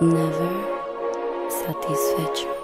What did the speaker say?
never satisfecho.